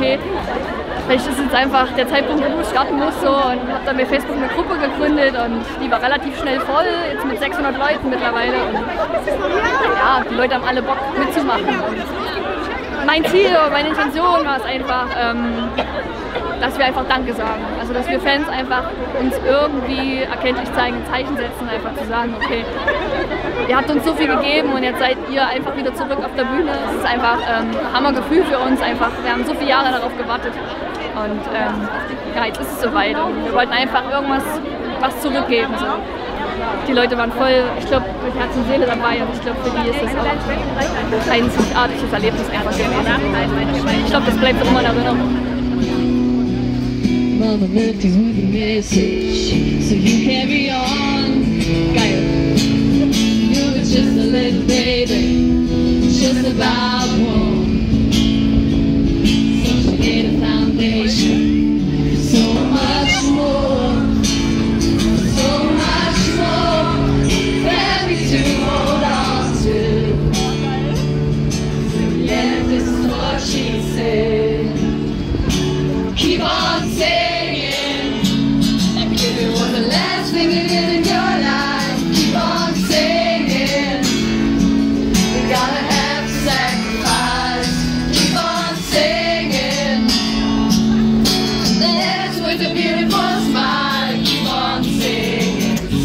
okay, vielleicht ist jetzt einfach der Zeitpunkt, wo ich starten muss so und habe dann bei Facebook eine Gruppe gegründet und die war relativ schnell voll, jetzt mit 600 Leuten mittlerweile und ja, die Leute haben alle Bock mitzumachen. Und mein Ziel, meine Intention war es einfach, ähm, dass wir einfach Danke sagen. Also dass wir Fans einfach uns irgendwie erkenntlich zeigen, ein Zeichen setzen, einfach zu sagen, okay, ihr habt uns so viel gegeben und jetzt seid ihr einfach wieder zurück auf der Bühne. Es ist einfach ähm, ein Hammergefühl für uns einfach. Wir haben so viele Jahre darauf gewartet und ähm, ja, jetzt ist es soweit und wir wollten einfach irgendwas was zurückgeben. So. Die Leute waren voll, ich glaube, mit Herz und Seele dabei und ich glaube, für die ist es auch ein einzigartiges Erlebnis. Ich glaube, das bleibt immer in Erinnerung. mama left you with a message. So you carry on Gaia. You was just a little baby. Just about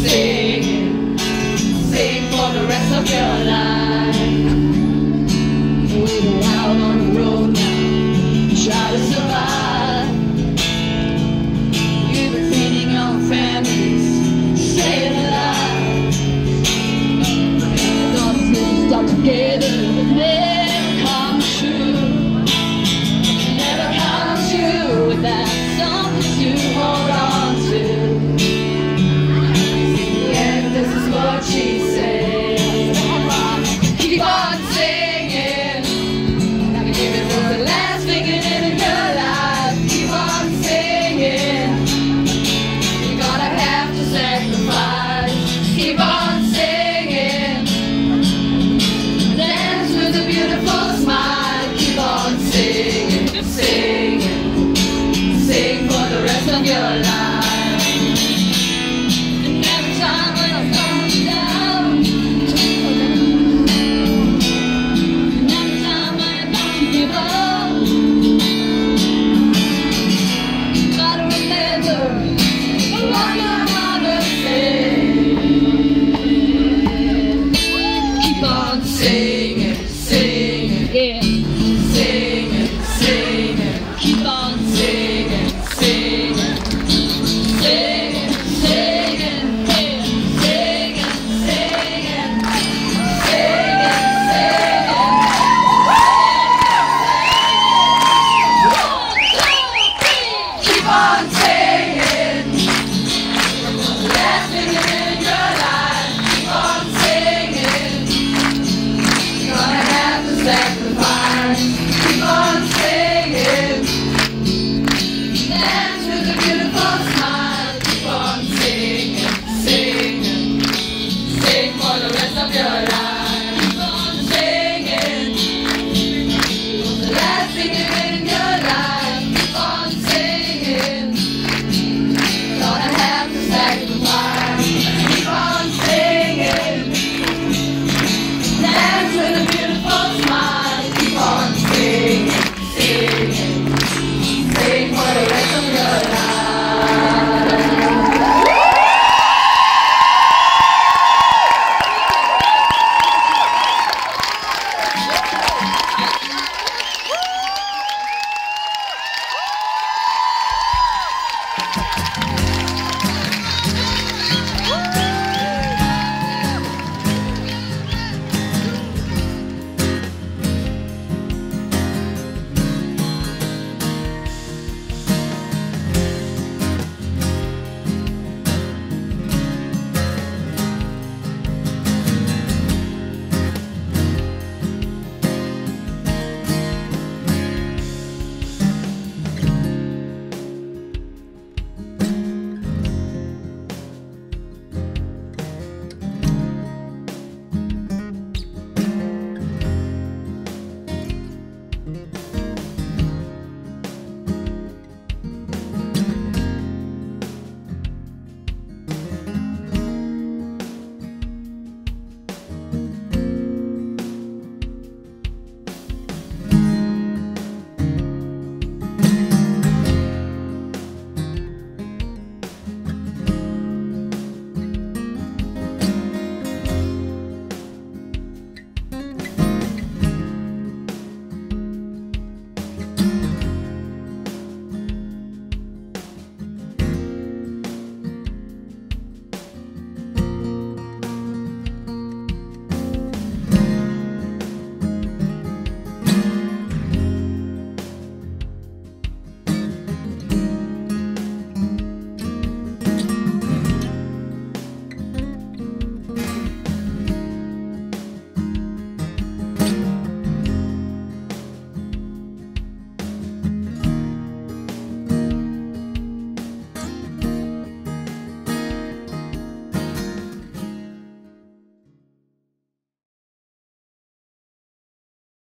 singing. Sing for the rest of your life. your life. that